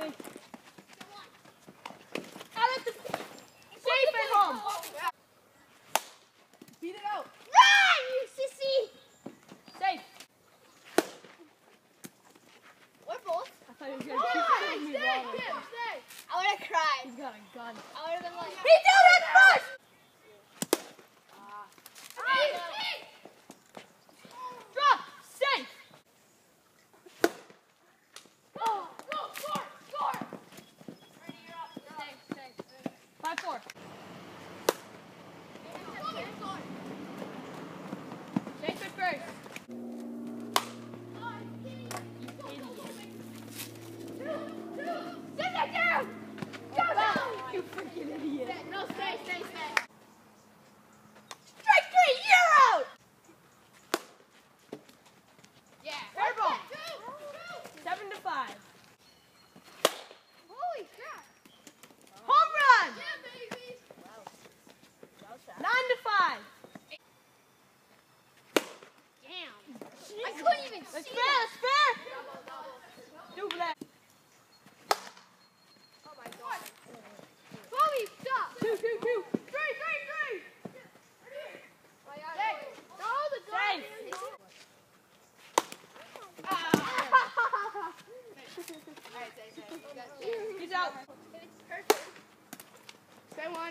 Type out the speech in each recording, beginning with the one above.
The safe home. Beat it out. Run, you sissy. Safe. We're both. I thought you were gonna me. I wanna cry. He's got a gun.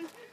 one.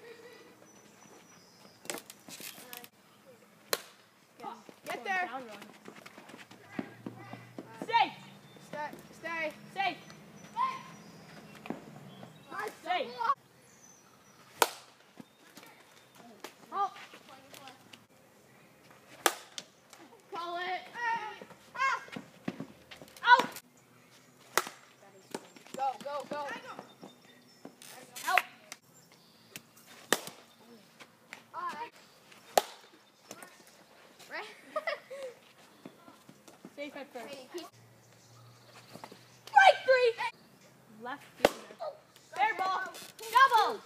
Stay foot first. Right three! Left. Fair ball. Double!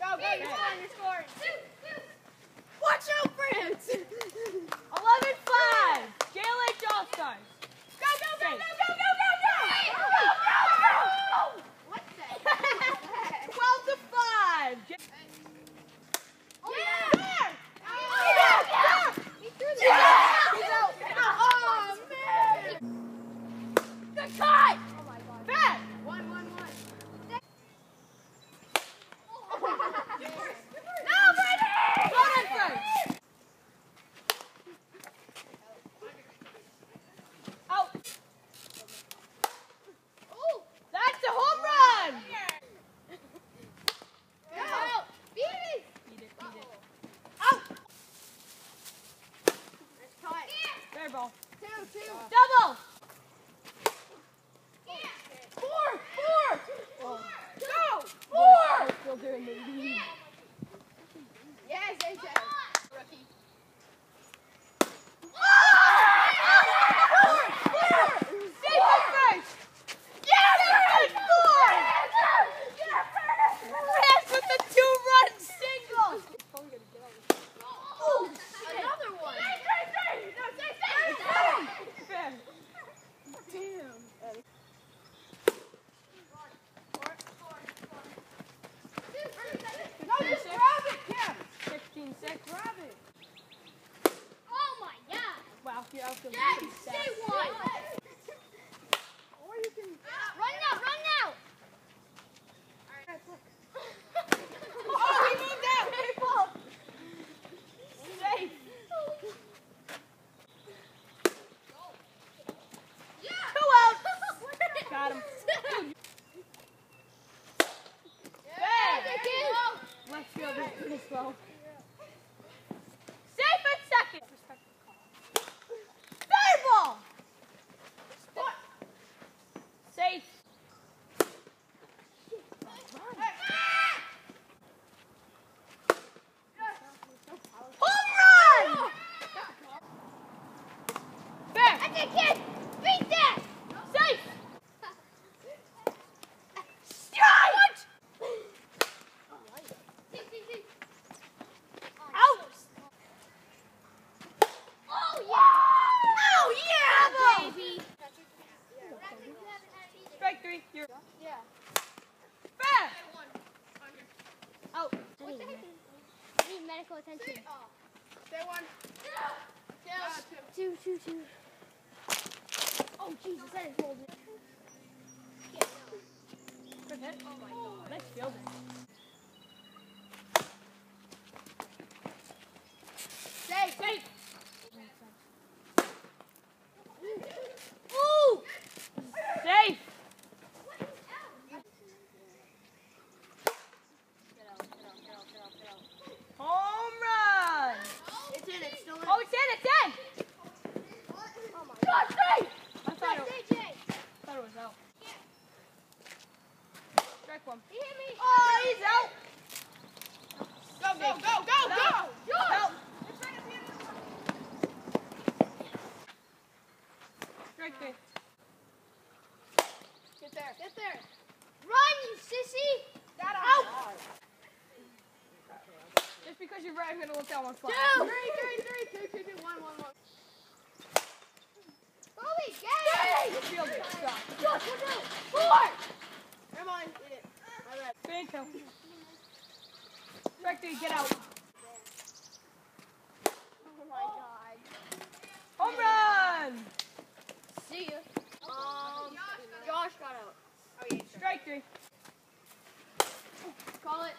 Go, go, you're on, you're scoring. Watch out, friends. 11-5, Gaelic All-Stars. Go, go, go, go, go, go! slow. Safe at second. Stay ball. Sport. Safe. Home run! Back. I can. Yeah. Fast! Oh, I need, I need medical attention. Stay, oh. One. Two. Ah, two. Two, two, two. Oh, Jesus, that is Oh, my God. Let's Strike three. Get there. Get there! Run, you sissy! Him. Out. Just because you're right, I'm gonna look down one spot. Two! Three, three, three, two, two, two, one, one, one. Bobby, get Good fielding. Stop. Josh, look out! Four! Come on, eat it. Bad. Bingo. Strike three. Get out. Oh my god. Home run. See ya. Um, Josh got out. oh, yeah. Strike three. Call it.